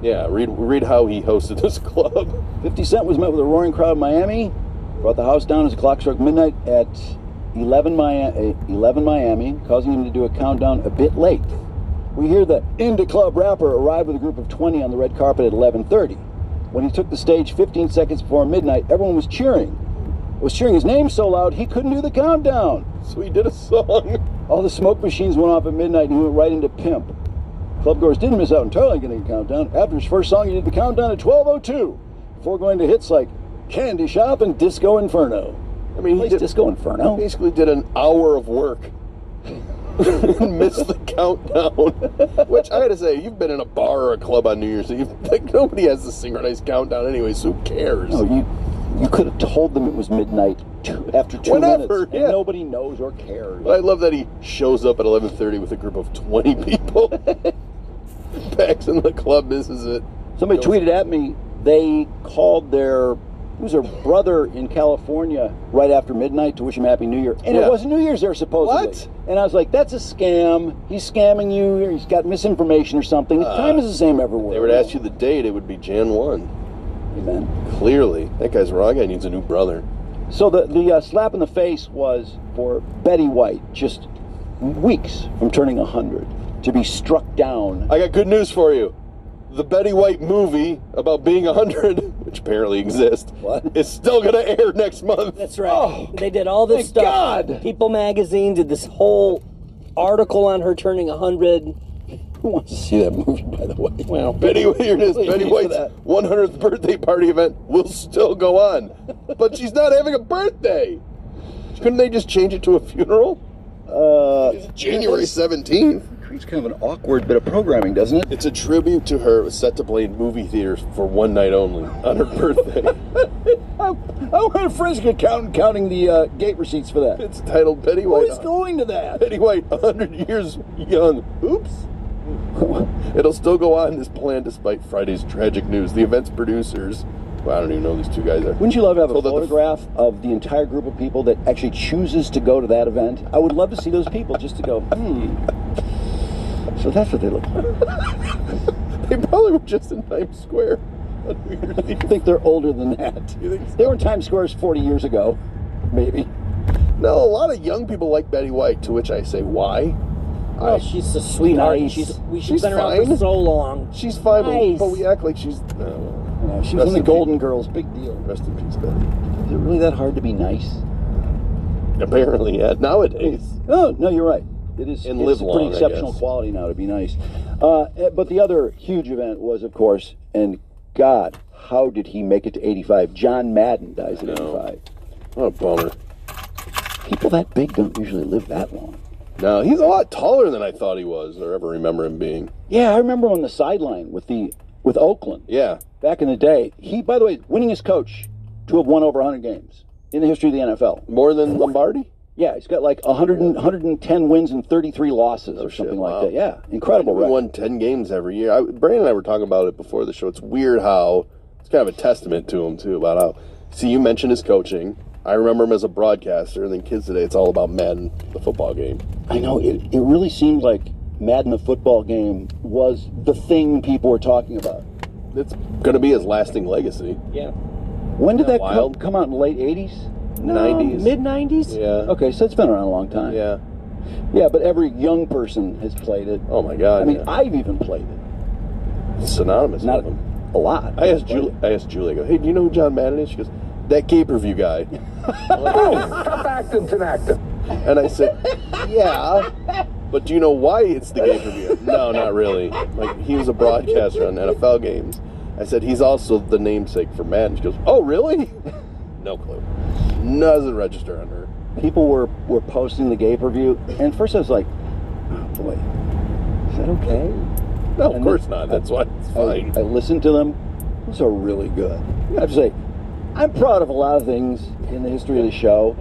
Yeah, read read how he hosted this club. 50 Cent was met with a roaring crowd in Miami, brought the house down as the clock struck midnight at 11 Miami, eh, 11 Miami, causing him to do a countdown a bit late. We hear the In Da Club rapper arrive with a group of 20 on the red carpet at 11:30. When he took the stage 15 seconds before midnight, everyone was cheering. Was cheering his name so loud he couldn't do the countdown. So he did a song. All the smoke machines went off at midnight and he went right into pimp. Clubgoers didn't miss out entirely on getting a countdown. After his first song, he did the countdown at 12:02, before going to hits like Candy Shop and Disco Inferno. I mean, he did, Disco Inferno. basically did an hour of work and missed the countdown. Which I gotta say, you've been in a bar or a club on New Year's Eve. Like nobody has the synchronized countdown anyway, so who cares? No, you you could have told them it was midnight two, after two Whenever, minutes, and yeah. nobody knows or cares. But I love that he shows up at 11:30 with a group of 20 people. In the club, misses it. Somebody tweeted at me they called their it was their brother in California right after midnight to wish him happy New Year, and Yeah. it wasn't New Year's there supposedly. What? And I was like, "That's a scam. He's scamming you. He's got misinformation or something. The time is the same everywhere." Uh, They would ask you the date, it would be Jan 1. Amen. Clearly, that guy's wrong. Guy needs a new brother. So the the uh, slap in the face was for Betty White, just weeks from turning hundred, to be struck down. I got good news for you. The Betty White movie about being 100, which apparently exists, What? is still going to air next month. That's right. Oh, they did all this thank stuff. God. People magazine did this whole article on her turning 100. Who wants to see that movie, by the way? Well, Betty, here it is. Betty White's 100th birthday party event will still go on, but she's not having a birthday. Couldn't they just change it to a funeral? Uh, It's January 17th. Creates kind of an awkward bit of programming, doesn't it? It's a tribute to her. It was set to play in movie theaters for one night only on her birthday. I, I want a forensic accountant counting the uh, gate receipts for that. it's titled Betty White. is going to that? Betty White, 100 years young. Oops. It'll still go on as planned despite Friday's tragic news. The event's producers, well, I don't even know these two guys are. Wouldn't you love to have a Told that the- photograph of the entire group of people that actually chooses to go to that event? I would love to see those people just to go, hmm. So that's what they look like. They probably were just in Times Square on New Year's I think they're older than that. So? They were in Times Squares 40 years ago, maybe. No, a lot of young people like Betty White, to which I say, why? Well, she's a sweetheart. Nice. She's we, she's She's been around for so long. She's fine, but- Nice. but we act like she's. No. Uh, she was in the Golden Girls, big deal. Rest in peace, Betty. Is it really that hard to be nice? Apparently, yeah. Nowadays. Oh, no, you're right. It is And it's live a long, pretty exceptional quality now to be nice. Uh, eh, but the other huge event was, of course, and God, how did he make it to 85? John Madden dies at 85. What a bummer. People that big don't usually live that long. No, he's a lot taller than I thought he was, or ever remember him being. Yeah, I remember on the sideline with the with Oakland Yeah. back in the day. He, by the way, winningest coach to have won over 100 games in the history of the NFL. More than Lombardi? Yeah, he's got like 100 and, 110 wins and 33 losses or shit, something wow. like that. Yeah, incredible We won 10 games every year. I, Brandon and I were talking about it before the show. It's weird how it's kind of a testament to him, too, about how. See, you mentioned his coaching. I remember him as a broadcaster, and then kids today, it's all about Madden, the football game. I know it, it really seemed like Madden the football game was the thing people were talking about. It's going to be his lasting legacy. Yeah. When did that that come, come out in the late 80s? 90s. Mid 90s? Yeah. Okay, so it's been around a long time. Yeah. Yeah, but every young person has played it. Oh, my God. I mean, yeah. I've even played it. It's synonymous Not with him. a lot. I asked Julie. I asked Julie. I go, "Hey, do you know who John Madden is?" She goes, "That pay per view guy." Stop acting tonight. And I said, "Yeah, but do you know why it's the pay per view?" No, not really. Like he was a broadcaster on NFL games. I said he's also the namesake for Madden. She goes, "Oh, really?" No clue. Doesn't register under. People were, were posting the gay per view, and at first I was like, oh boy, is that okay? No, of And course then- not. That's why it's fine. I listened to them. Those are really good. I have to say, I'm proud of a lot of things in the history of the show,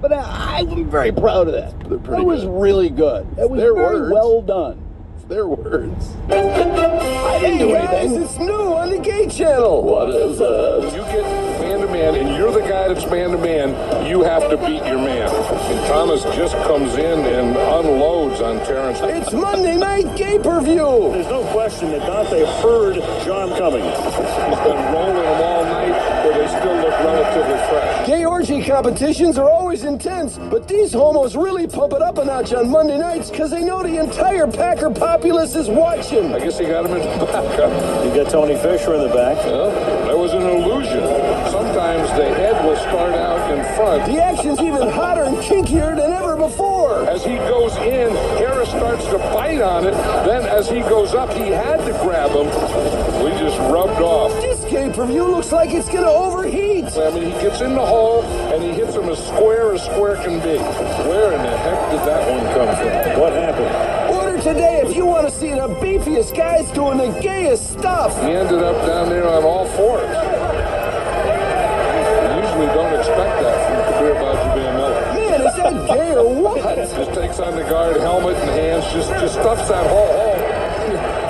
but I, I'm very proud of that. They're pretty That was good. really good. That was their very words. well done. It's their words. I didn't do anything. it's new on the Gay Channel. What is it? You get man to man, and you're the guy that's man to man. you have to beat your man. And Thomas just comes in and unloads on Terrence. It's Monday night gay per view. There's no question that Dante heard John coming. He's been rolling them all night, but they still look relatively fresh. Gay orgy competitions are always intense, but these homos really pump it up a notch on Monday nights because they know the entire Packer populace is watching. I guess he got him in the back. huh? You got Tony Fisher in the back. Well, that was an illusion. Sometimes the head will start out in front. The action's even hotter and kinkier than ever before. As he goes in, Harris starts to bite on it. Then as he goes up, he had to grab him. We just rubbed off. This pay-per-view looks like it's gonna overheat. I mean, he gets in the hole and he hits him as square as square can be. Where in the heck did that one come from? What happened? Order today if you want to see the beefiest guys doing the gayest stuff. He ended up down there on all fours. That gay or what? Just takes on the guard, helmet and hands, just just stuffs that whole hole.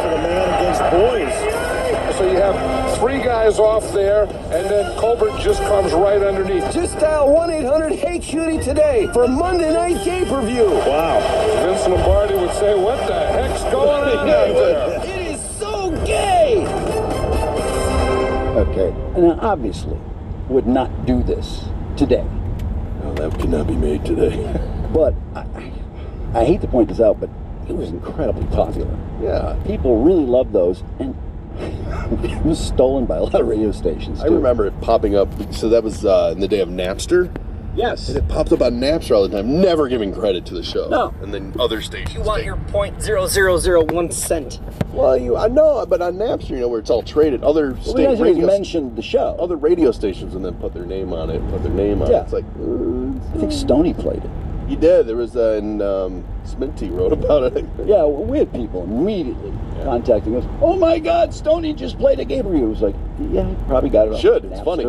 For the man against boys. So you have three guys off there, and then Colbert just comes right underneath. Just dial 1-800-HEY-CUTIE today for Monday night pay-per-view. Wow. Vince Lombardi would say, "What the heck's going on out there?" It is so gay. Okay. Now, obviously, would not do this today. No, that cannot be made today. But I, I hate to point this out, but it was incredibly popular. yeah. People really loved those, and it was stolen by a lot of radio stations. I remember it popping up. So that was uh, in the day of Napster. Yes. And it popped up on Napster all the time, never giving credit to the show. No. And then other stations. You want take- your point zero zero zero one cent. Well, you, I know, but on Napster, you know, where it's all traded, other Well, state we guys radio, mentioned the show. other radio stations, and then put their name on it. Put their name on Yeah. it. It's like uh, I think Stony played it. he did. There was uh, and um, Sminty wrote about it. Yeah, well, we had people immediately contacting us. Oh my God, Stony just played a game review. It was like, yeah, he probably got it. off Should, it's funny.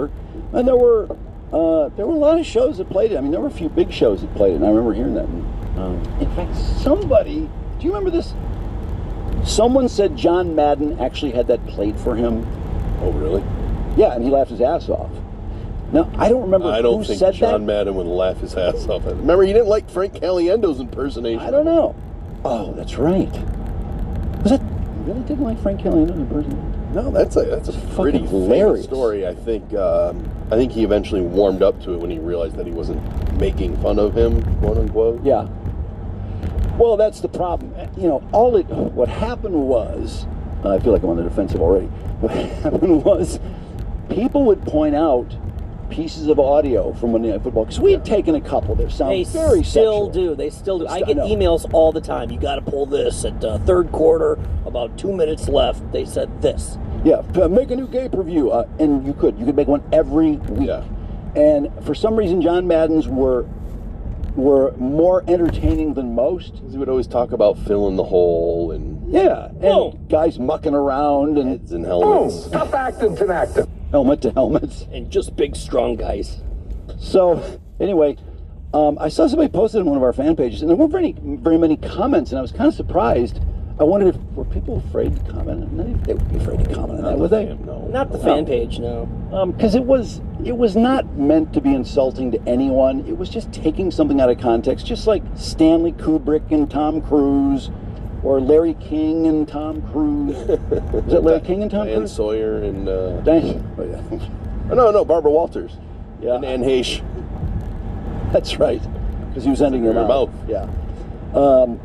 And there were uh, there were a lot of shows that played it. I mean, there were a few big shows that played it, and I remember hearing that. And, um, in fact, somebody, do you remember this? Someone said John Madden actually had that played for him. Oh, really? Yeah, and he laughed his ass off. Now I don't remember I don't who think said John that. Madden would laugh his ass off at it. Remember, he didn't like Frank Caliendo's impersonation. I don't know. Oh, that's right. Was it really didn't like Frank Caliendo in person? No, that's a that's a pretty Fucking famous hilarious. story. I think um, I think he eventually warmed up to it when he realized that he wasn't making fun of him, quote unquote. Yeah. Well, that's the problem. You know, all it what happened was I feel like I'm on the defensive already. What happened was people would point out pieces of audio from Monday Night Football because we had taken a couple that sound They very still sexual. do. They still do. I get no. emails all the time. You got to pull this at uh, third quarter. About two minutes left. They said this. Yeah, p- make a new gay preview, uh, and you could you could make one every week. Yeah. And for some reason, John Madden's were were more entertaining than most. He would always talk about filling the hole and Yeah, and Whoa. guys mucking around and heads and helmets. Stop acting acting. Helmet to helmets. And just big, strong guys. So anyway, um, I saw somebody posted on one of our fan pages, and there weren't very very many comments, and I was kind of surprised. I wondered if were people afraid to comment. on that? They would be afraid to comment on that, would they? No. Not the fan page, no. Because Um, it was it was not meant to be insulting to anyone. It was just taking something out of context, just like Stanley Kubrick and Tom Cruise, or Larry King and Tom Cruise. Is it Larry King and Tom Diane Cruise? Sawyer and uh, Diane- oh, yeah. oh, no, no, Barbara Walters Yeah. and Anne Heche. That's right, because he was ending your Your mouth. mouth. Yeah. Um,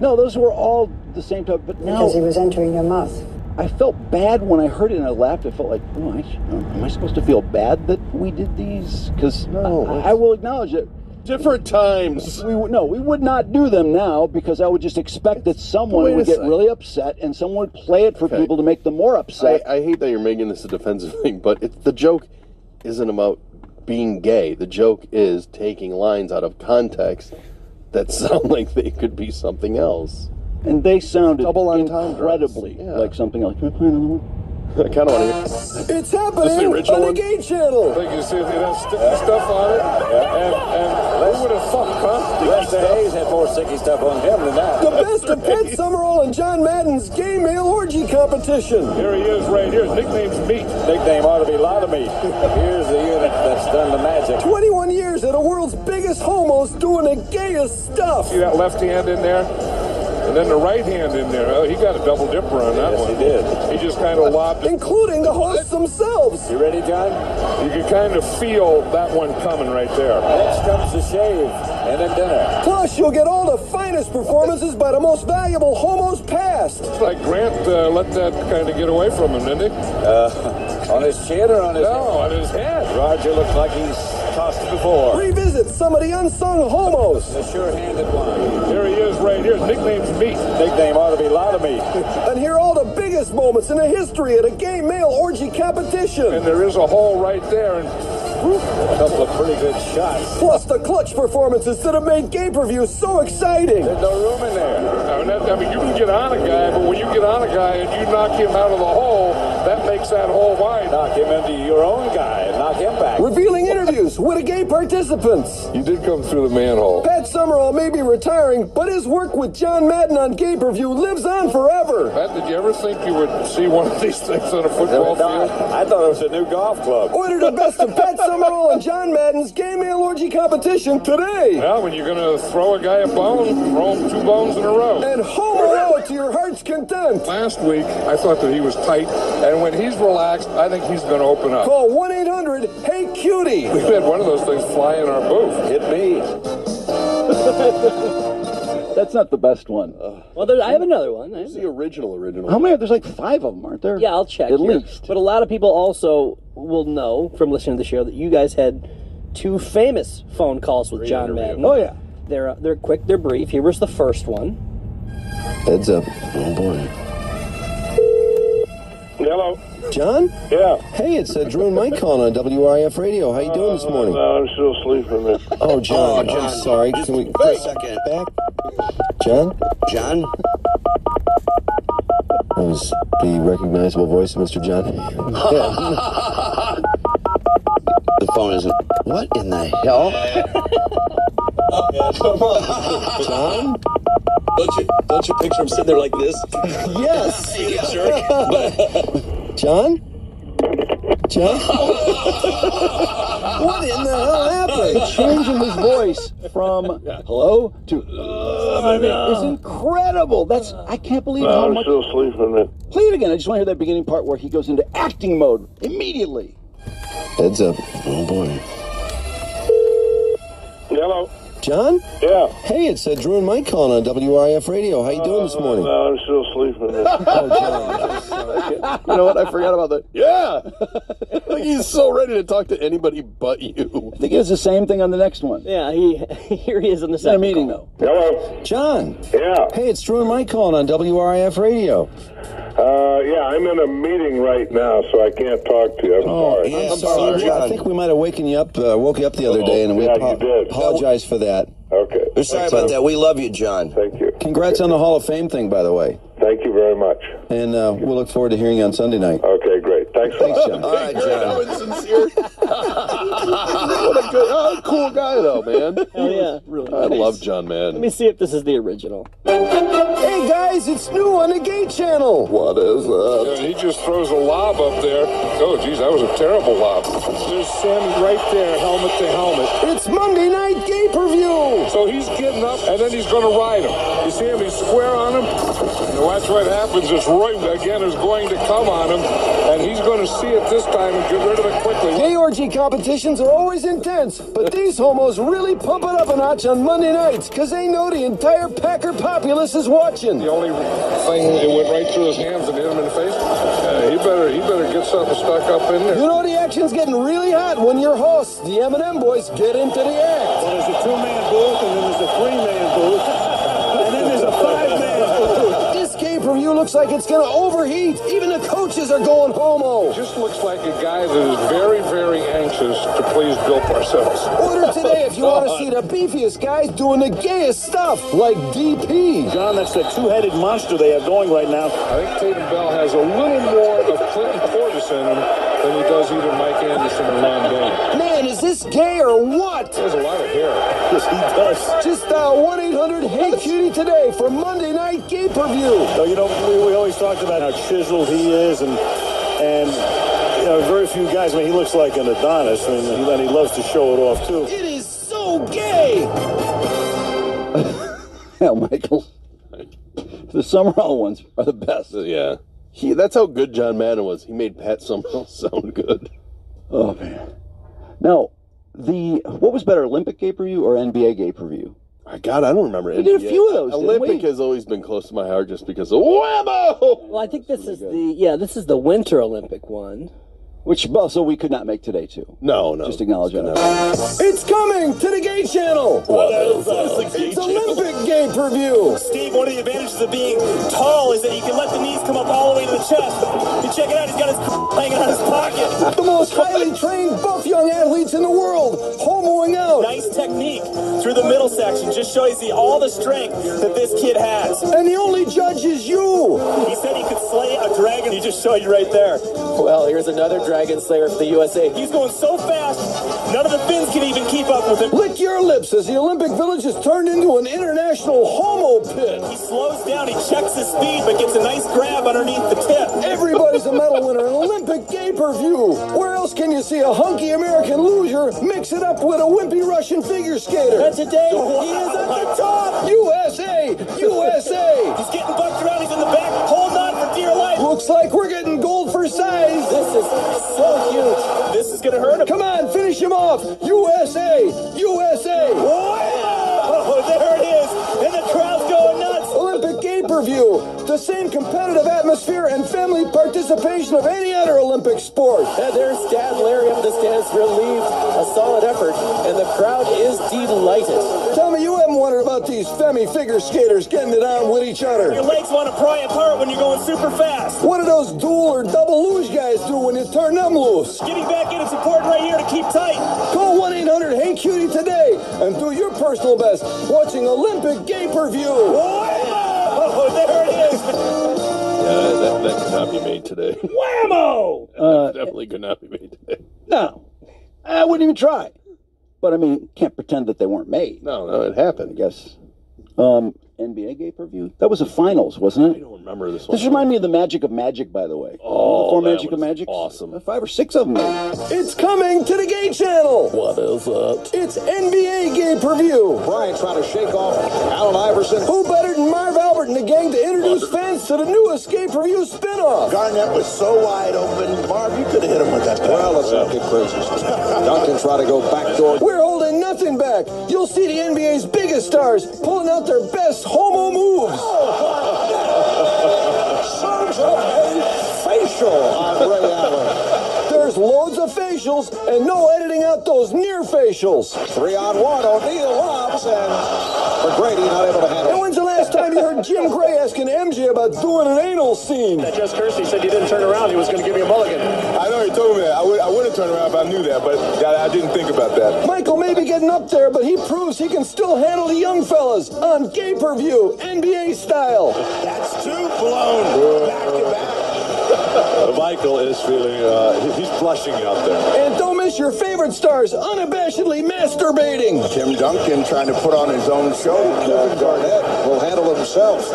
no, those were all the same type. But now because he was entering your mouth. I felt bad when I heard it and I laughed. I felt like, oh, I, am I supposed to feel bad that we did these? Because No, I, I will acknowledge it. Different times. We would no, we would not do them now because I would just expect that someone would get really upset and someone would play it for Okay. people to make them more upset. I hate that you're making this a defensive thing, but it, the joke isn't about being gay. The joke is taking lines out of context that sound like they could be something else. and they sounded Double entendres. incredibly Yeah. like something else. Can I play another one? I kind of want to hear. It's happening This the original on the one? Gay Channel. Like you see, it has sticky stuff on it. And, and who would have thought, huh? Lester Hayes had more sticky stuff on him than that. The best of Pat Summerall and John Madden's gay male orgy competition. Here he is right here. His nickname's Meat. Nickname ought to be Lot of Meat. Here's the unit that's done the magic. 21 years of the world's biggest homos doing the gayest stuff. See that left hand in there? And then the right hand in there. Oh, he got a double dipper on that one. Yes, one. he did. He just kind of lobbed it. Including the hosts themselves. You ready, John? You can kind of feel that one coming right there. Next comes the shave and then dinner. Plus, you'll get all the finest performances by the most valuable homos past. It's like Grant uh, let that kind of get away from him, didn't he? Uh, on his chin or on his No, on his head. head? Roger looks like he's tossed it before. Revisit some of the unsung homos. The sure-handed one. Here he is right here. His nickname's Meat. Nickname ought to be Lot of Meat. And hear all the biggest moments in the history of the gay male orgy competition. And there is a hole right there. And A couple of pretty good shots. Plus the clutch performances that have made gay per view so exciting. There's no room in there. I mean, that, I mean, you can get on a guy, but when you get on a guy and you knock him out of the hole, that makes that hole wide. Knock him into your own guy and knock him back. Revealing interviews with the gay participants. You did come through the manhole. Pat Summerall may be retiring, but his work with John Madden on gay per view lives on forever. Pat, did you ever think you would see one of these things on a football thought- field? I thought it was a new golf club. Order the best of Pat Summerall and John Madden's gay male orgy competition today. Well, when you're going to throw a guy a bone, throw him two bones in a row. And homo out to your heart's content. Last week, I thought that he was tight, and when he's relaxed, I think he's going to open up. Call 1 800 Hey Cutie. We've had one of those things fly in our booth. Hit me. That's not the best one. Well, there, I have another one. I have- It's the original, original. How many? There's like five of them, aren't there? Yeah, I'll check. At here. least. But a lot of people also will know from listening to the show that you guys had two famous phone calls with John interview. Madden. Oh yeah. They're uh, they're quick, they're brief. Here was the first one. Heads up. Oh boy. Hello. John? Yeah. Hey, it's uh, Drew and Mike calling on WRIF Radio. How you doing this morning? I'm still sleeping. Man. Oh, John. I'm sorry. Can we Wait a second. back? John? John? That was the recognizable voice of Mr. John. The phone isn't. What in the hell? John? Don't you don't you picture him sitting there like this? Yes. You jerk. John? John? what in the hell happened? Change in his voice from hello to is incredible. That's I can't believe how much. I'm still sleeping. Man. Play it again. I just want to hear that beginning part where he goes into acting mode immediately. Heads up. Oh boy. Hello. John? Yeah. Hey, it's uh, Drew and Mike calling on WRIF Radio. How you doing this morning? No, I'm still sleeping. Oh, John. You know what? I forgot about that. Yeah. like he's so ready to talk to anybody but you. I think it's the same thing on the next one. Yeah, he here he is in the It's in a second meeting call. though. Hello. John. Yeah. Hey, it's Drew and Mike calling on WRIF Radio. Uh, yeah, I'm in a meeting right now, so I can't talk to you. I'm sorry. yeah, I'm sorry, sorry. John. I think we might have waken you up, uh, woke you up the other day, and we Yeah, apo- apologize for that. Okay. We're sorry about that. We love you, John. Thank you. Congrats on the Hall of Fame thing, by the way. Thank you very much. And uh, we'll look forward to hearing you on Sunday night. Okay, great. Thanks Thanks. John. All right, How John. insincere. what a good, oh, cool guy, though, man. Oh yeah. Really I nice. love John man. Let me see if this is the original. Hey, guys, it's new on the Gay Channel. What is that? Yeah, he just throws a lob up there. Oh, geez, that was a terrible lob. There's Sammy right there, helmet to helmet. It's Monday Night Gay Per View. So he's getting up, and then he's going to ride him. You see him? He's square on him. And watch what happens. It's Roy again is going to come on him, and he's going to see it this time and get rid of it quickly. Gay orgy competitions are always intense, but these homos really pump it up a notch on Monday nights because they know the entire Packer populace is watching. The only thing it went right through his hands and hit him in the face. Uh, he better he better get something stuck up in there. You know the action's getting really hot when your hosts, the M&M boys, get into the act. Well, there's a two-man booth, and then there's a three-man booth, and then there's a five-man booth. This game pay-per-view looks like it's gonna overheat. Even the coaches are going homo. Just looks like a guy that is very, very anxious to please Bill Parcells. Order today if you want to see the beefiest guys doing the gayest stuff, like DP. John, that's the two-headed monster they have going right now. I think Tatum Bell has a little more of Clinton Portis in him than he does either Mike Anderson or Ron Dayne. Man, is this gay or what? He has a lot of hair. Yes, he does. Just dial 1 800 Hey Cutie today for Monday Night Gay Per View. No, you know, we, we always talked about how chiseled he is, and and you know, very few guys. I mean, he looks like an Adonis. I mean, he, and he loves to show it off too. It is so gay. Hell, Michael. The Summerall ones are the best. Yeah. He, that's how good John Madden was. He made Pat Summerall sound good. Oh man. Now, the what was better, Olympic gay per view or NBA gay per view? My God, I don't remember. We did a few of those, didn't Olympic we? has always been close to my heart just because of Whammo! Well, I think this is the yeah, this is the Winter Olympic one. Which also we could not make today too. No, no. Just acknowledge that. It's coming to the Gay Channel. It's Olympic Gay Per View. Steve, one of the advantages of being tall is that you can let the knees come up all the way to the chest. You check it out, he's got his hanging out his pocket. The most highly trained buff young athletes in the world, homoing out. Nice technique through the middle section. Just shows you all the strength that this kid has. And the only judge is you. He said he could slay a dragon. He just showed you right there. Well, here's another Dragon Slayer for the USA. He's going so fast, none of the Finns can even keep up with him. Lick your lips as the Olympic Village is turned into an international homo pit. He slows down, he checks his speed, but gets a nice grab underneath the tip. Everybody's a medal winner in Olympic Gay Per View. Where else can you see a hunky American loser mix it up with a wimpy Russian figure skater? And today, he is at the top. USA! USA! He's getting bucked around, he's in the back, Hold on for dear life. Looks like we're getting gold for size. This is so huge. This is going to hurt him. Come on, finish him off. USA! USA! Olympic Gay Per View. The same competitive atmosphere and family participation of any other Olympic sport. And there's Dad Larry up the stands, relieved. A solid effort, and the crowd is delighted. Tell me you haven't wondered about these femi figure skaters getting it on with each other. Your legs want to pry apart when you're going super fast. What do those dual or double luge guys do when you turn them loose? Getting back in, it's important right here to keep tight. Call 1 800 Hey Cutie today and do your personal best watching Olympic Gay Per View. That, that could not be made today. Whammo! Uh, definitely could not be made today. no, I wouldn't even try. But I mean, can't pretend that they weren't made. No, no, it happened. I guess. Um, NBA gay per view. That was the finals, wasn't I it? don't remember this one. This reminded me of the Magic of Magic, by the way. Oh, Four that Magic of Magic. awesome. Five or six of them. It's coming to the Gay Channel. What is it? It's NBA Gay Per View. Bryant trying to shake off Allen Iverson. Who better than Marv Albert and the gang to introduce fans to the newest Gay Per View spinoff? Garnett was so wide open. Marv, you could have hit him with that. Well, let's not get crazy. Duncan try to go backdoor. We're holding nothing back. You'll see the NBA's biggest stars pulling out their best homo moves. Serves up a facial on Ray Allen. There's loads of facials and no editing out those near facials. Three on one. O'Neal lobs and McGrady not able to handle And it. when's the last time you heard Jim Gray asking MJ about doing an anal scene? Just Kirsty said you didn't turn around. He was going to give you a mulligan. I know he told me that. I would, I would have turned around if I knew that, but I, I didn't think about that. Michael may be getting up there, but he proves he can still handle the young fellas on Gay Per View, NBA style. That's two blown back to back. Michael is feeling, uh, he's blushing out there. And don't miss your favorite stars unabashedly masturbating. Tim Duncan trying to put on his own show. Kevin Garnett will handle himself.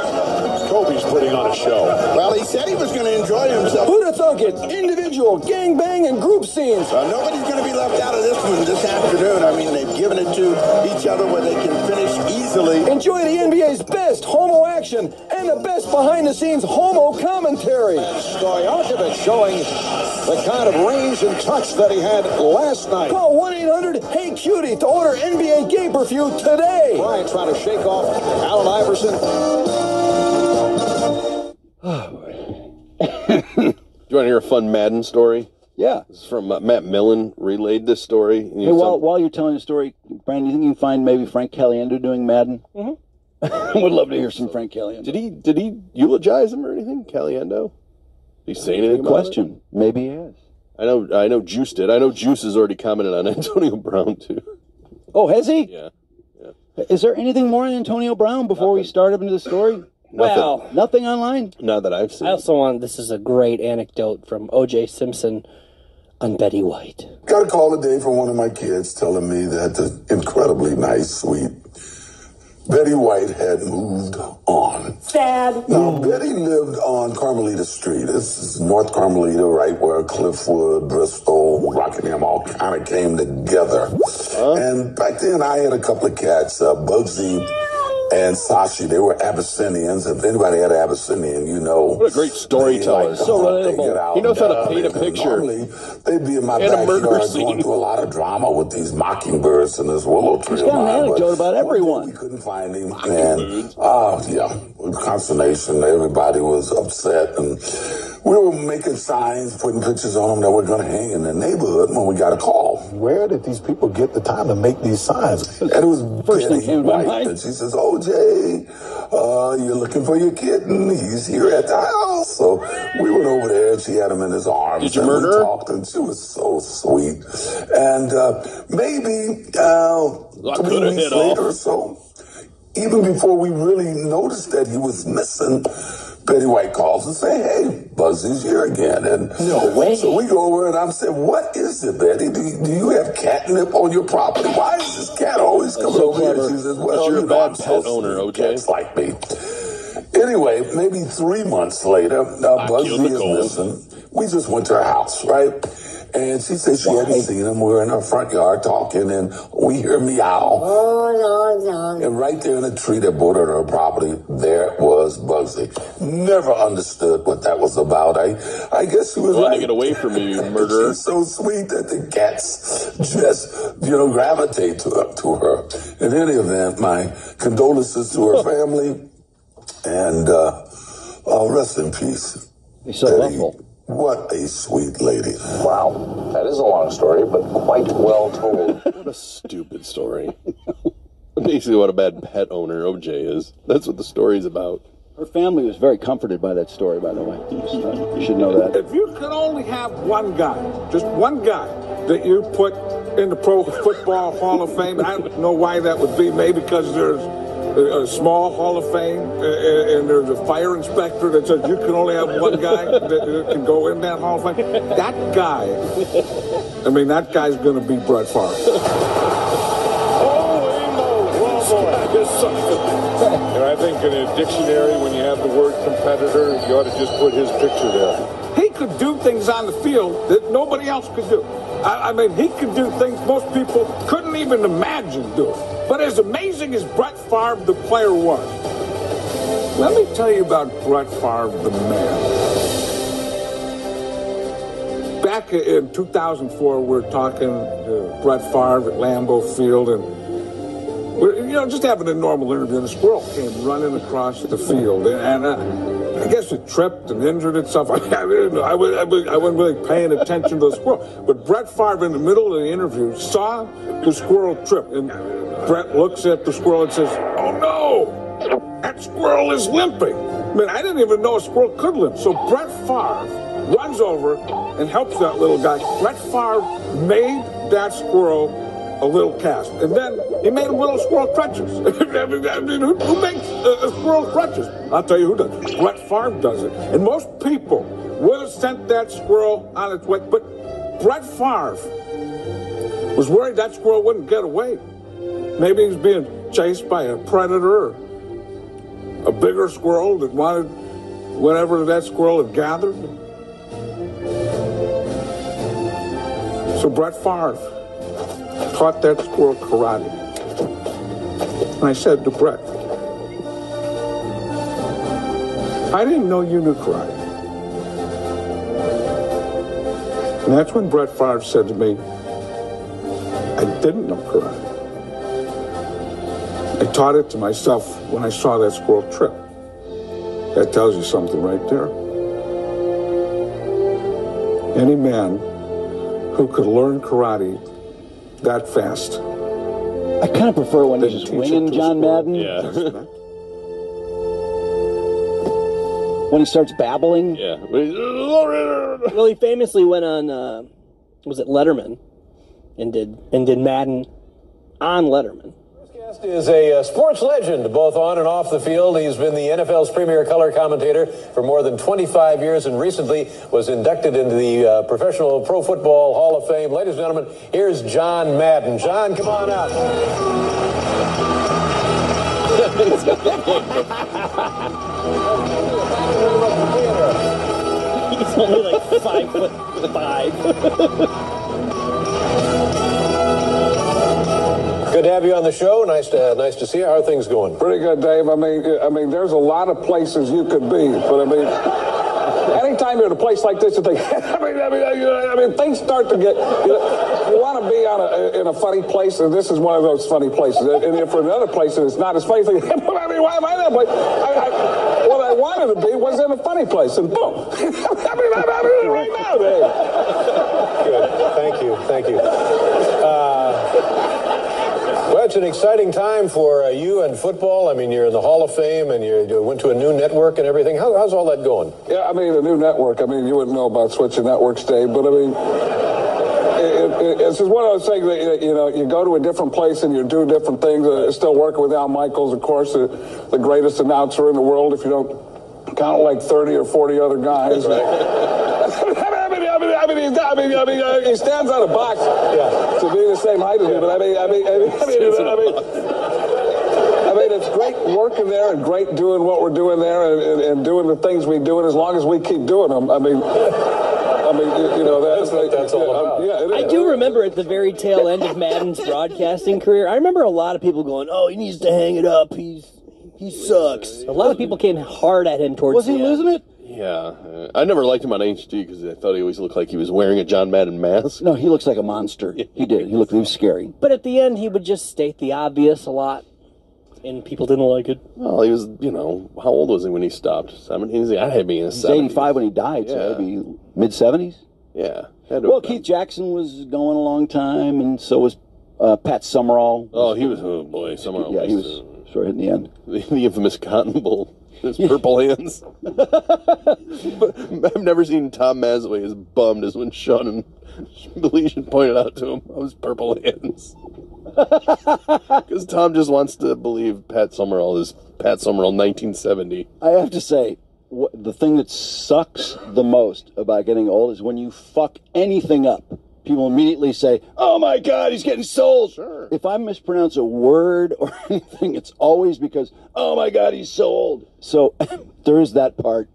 Kobe's putting on a show. Well, he said he was going to enjoy himself. Who'd have thunk it? Individual, gang bang, and group scenes. Uh, nobody's going to be left out of this one this afternoon. I mean, they've given it to each other where they can finish easily. Enjoy the NBA's best homo action and the best behind the scenes homo commentary. Stojakovic showing the kind of range and touch that he had last night. Call 1 800 Hey Cutie to order NBA game Per today. Bryant trying to shake off Allen Iverson. Do you want to hear a fun Madden story? Yeah. This is from uh, Matt Millen. Relayed this story. And Hey, while, said- while you're telling the story, Brian, do you think you can find maybe Frank Caliendo doing Madden? Mm-hmm. Would love to hear some Frank Caliendo. Did he did he eulogize him or anything? Caliendo? Did he say anything Good about it? question. Maybe he is. I know I know Juice did. I know Juice has already commented on Antonio Brown too. Oh, has he? Yeah. Is there anything more on Antonio Brown before we start up into the story? Well, Nothing online? Not that I've seen. I also want this is a great anecdote from O.J. Simpson on Betty White. Got a call today from one of my kids telling me that the incredibly nice, sweet Betty White had moved on. Sad. Now, Betty lived on Carmelita Street. This is North Carmelita, right where Cliffwood, Bristol, Rockingham all kind of came together. And back then, I had a couple of cats, uh, Bugsy and Sashi. They were Abyssinians. If anybody had an Abyssinian, you know. What a great storyteller. like So relatable. He knows how to uh, paint a picture. Normally, they'd be in my And backyard going through a lot of drama with these mockingbirds and this willow tree. He's got an anecdote about everyone. we couldn't find him. And, oh, yeah, consternation. Everybody was upset. And we were making signs, putting pictures on them that we're going to hang in the neighborhood when we got a call. Where did these people get the time to make these signs? And it was First thing came to White. And she says, OJ, uh, you're looking for your kitten. He's here at the house. So we went over there and she had him in his arms. Did you and murder we talked and she was so sweet. And uh, maybe uh, three weeks later off. or so, even before we really noticed that he was missing, Betty White calls and say, "Hey, Buzzy's here again." And No way. So we go over and I'm saying, "What is it, Betty? Do you, do you have catnip on your property? Why is this cat always coming so over here?" She says, "Well, you're a you know, bad pet owner, okay? Cats like me." Anyway, maybe three months later, uh, Buzzy is missing. We just went to her house, right? And she said she hadn't seen him. We were in her front yard talking, and we hear meow. Oh, no, no. And right there in the tree that bordered her property, there was Bugsy. Never understood what that was about. I, I guess she was Trying to right. get away from you, you murderer. She's so sweet that the cats just, you know, gravitate to, to her. In any event, my condolences to her family, and uh, uh, rest in peace. He's so Betty, awful. What a sweet lady. Wow, that is a long story, but quite well told. What a stupid story. Basically, what a bad pet owner OJ is. That's what the story's about. Her family was very comforted by that story, by the way. You should know that. If you could only have one guy, just one guy, that you put in the Pro Football Hall of Fame, I don't know why that would be. Maybe because there's a, a small Hall of Fame uh, and there's a fire inspector that says you can only have one guy that, that can go in that Hall of Fame. That guy, I mean, that guy's going to be Brett Favre. And I think in a dictionary, when you have the word competitor, you ought to just put his picture there. He could do things on the field that nobody else could do. I, I mean, he could do things most people couldn't even imagine doing. But as amazing as Brett Favre, the player, was, let me tell you about Brett Favre, the man. Back in 2004, we are talking to Brett Favre at Lambeau Field, and we're, you know, just having a normal interview, and a squirrel came running across the field, and uh, I guess it tripped and injured itself. I. I, was, I, was, I wasn't really paying attention to the squirrel. But Brett Favre, in the middle of the interview, saw the squirrel trip, and Brett looks at the squirrel and says, "Oh no, that squirrel is limping." I mean, I didn't even know a squirrel could limp. So Brett Favre runs over and helps that little guy. Brett Favre made that squirrel a little cast. And then he made him little squirrel crutches. I mean, who, who makes a, a squirrel crutches? I'll tell you who does. Brett Favre does it. And most people would have sent that squirrel on its way. But Brett Favre was worried that squirrel wouldn't get away. Maybe he was being chased by a predator a bigger squirrel that wanted whatever that squirrel had gathered. So Brett Favre taught that squirrel karate. And I said to Brett, I didn't know you knew karate. And that's when Brett Favre said to me, I didn't know karate. I taught it to myself when I saw that squirrel trip. That tells you something right there. Any man who could learn karate that fast. I kind of prefer when he's just winging John Madden. Yeah. when he starts babbling. Yeah. well, he famously went on, uh, was it Letterman, and did and did Madden on Letterman. Is a uh, sports legend, both on and off the field. He's been the NFL's premier color commentator for more than 25 years, and recently was inducted into the uh, Professional Pro Football Hall of Fame. Ladies and gentlemen, here's John Madden. John, come on out. He's only like five foot five. Good to have you on the show. Nice to nice to see you. How are things going? Pretty good, Dave. I mean, I mean, there's a lot of places you could be, but I mean, anytime you're in a place like this, you think, I mean, I mean, I mean, things start to get. You, know, you want to be on a, in a funny place, and this is one of those funny places. And if for another place and it's not as funny, you think, I mean, why am I that place? I, I, what I wanted to be was in a funny place, and boom, I mean, I'm, I'm right now, Dave. Good. Thank you. Thank you. Uh, it's an exciting time for uh, you and football. I mean, you're in the Hall of Fame, and you you went to a new network and everything. How, how's all that going? Yeah, I mean, a new network. I mean, you wouldn't know about switching networks, Dave, but I mean, it, it, it's just one of those things that, you know, you go to a different place and you do different things. Uh, still working with Al Michaels, of course, the, the greatest announcer in the world, if you don't count like 30 or 40 other guys. I mean, I mean, I mean, I mean, I mean, uh, he stands on a box the same height as me, but I mean, I mean, I mean, I mean, I mean, I mean, it's great working there and great doing what we're doing there and, and, and doing the things we do, and as long as we keep doing them, I mean, I mean, you, you know, that's, like, that's all about. Yeah, it I do remember at the very tail end of Madden's broadcasting career, I remember a lot of people going, "Oh, he needs to hang it up. He's he sucks." A lot of people came hard at him towards. Was he the end. losing it? Yeah, uh, I never liked him on HD because I thought he always looked like he was wearing a John Madden mask. No, he looks like a monster. He did. He looked. He was scary. But at the end, he would just state the obvious a lot, and people didn't like it. Well, he was, you know, how old was he when he stopped? Seventeen. I had to be in his He's seventies. 85 when he died, Yeah. so maybe mid 70s. Yeah. had to Well, have been. Keith Jackson was going a long time, and so was uh, Pat Summerall. Oh, he was. Oh boy, someone. Yeah, he was sort of hitting the end. the, the infamous Cotton Bowl. His purple hands. I've never seen Tom Masway as bummed as when Sean and Belichian pointed out to him his purple hands. Because Tom just wants to believe Pat Summerall is Pat Summerall 1970. I have to say, wh- the thing that sucks the most about getting old is when you fuck anything up. People immediately say, "Oh my God, he's getting sold." Sure. If I mispronounce a word or anything, it's always because, "Oh my God, he's sold." So there is that part.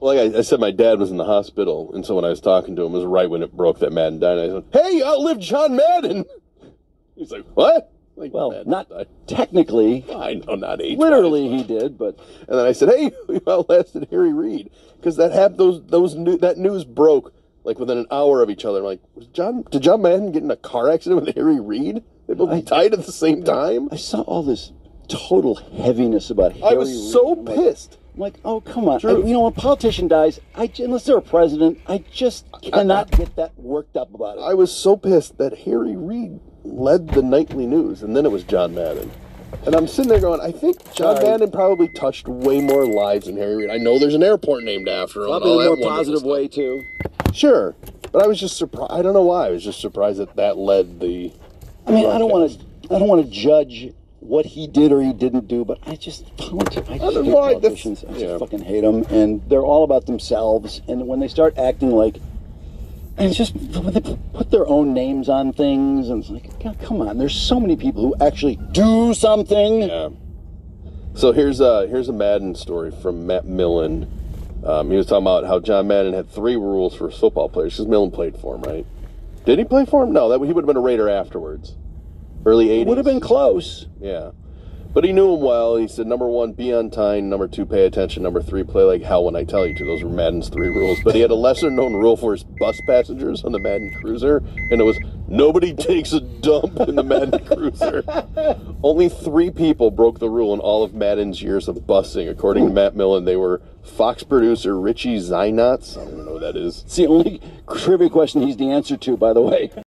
Well, like I, I said, my dad was in the hospital, and so when I was talking to him, it was right when it broke that Madden died. I said, "Hey, you outlived John Madden." He's like, "What?" Like, Well, Madden not died. technically. I know, not age. Literally, he did, but And then I said, "Hey, you outlasted Harry Reid," because that happened. Those those new, that news broke like within an hour of each other. I'm like, was John did John Madden get in a car accident with Harry Reid? They both died at the same time. I saw all this total heaviness about Harry I was Reid. so I'm like- pissed. I'm like, oh come on! I- you know, when a politician dies, I unless they're a president, I just cannot get that worked up about it. I was so pissed that Harry Reid led the nightly news, and then it was John Madden. And I'm sitting there going, I think John Sorry. Madden probably touched way more lives than Harry Reid. I know there's an airport named after him. Probably in a more positive way too. Sure, but I was just surprised. I don't know why. I was just surprised that that led the. I mean, I don't want to. I don't want to judge what he did or he didn't do, but I just politi- I just hate politicians. I just yeah. fucking hate them, and they're all about themselves. And when they start acting like, and it's just when they put their own names on things, and it's like, God, come on. There's so many people who actually do something. Yeah. So here's a here's a Madden story from Matt Millen. Um, he was talking about how John Madden had three rules for football players because Millen played for him, right? Did he play for him? No, that he would have been a Raider afterwards. Early '80s. Would have been close. Yeah. But he knew him well. He said, number one, be on time. Number two, pay attention. Number three, play like hell when I tell you to. Those were Madden's three rules. But he had a lesser known rule for his bus passengers on the Madden Cruiser, and it was nobody takes a dump in the Madden Cruiser. Only three people broke the rule in all of Madden's years of busing. According to Matt Millen, they were Fox producer Richie Zyontz. I don't know who that is. It's the only trivia question he's the answer to, by the way.